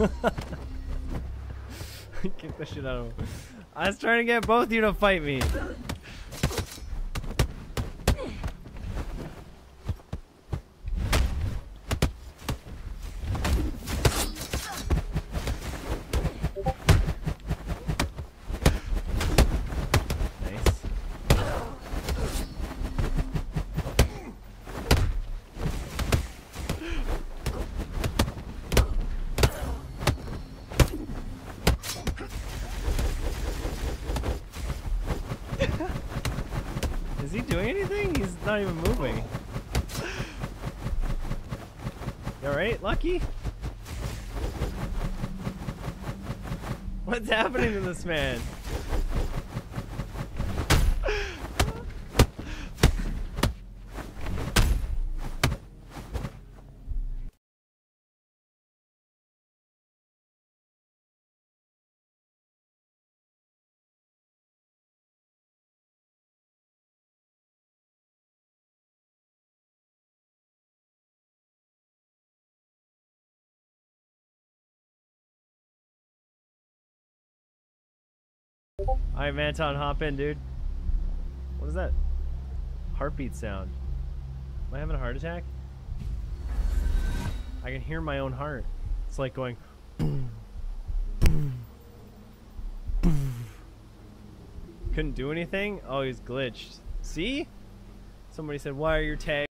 Kick the shit out of him. I was trying to get both of you to fight me. Is he doing anything? He's not even moving. You alright, Lucky? What's happening to this man? Alright, Manton, hop in, dude. What is that? Heartbeat sound. Am I having a heart attack? I can hear my own heart. It's like going. Couldn't do anything? Oh, he's glitched. See? Somebody said, why are your tags?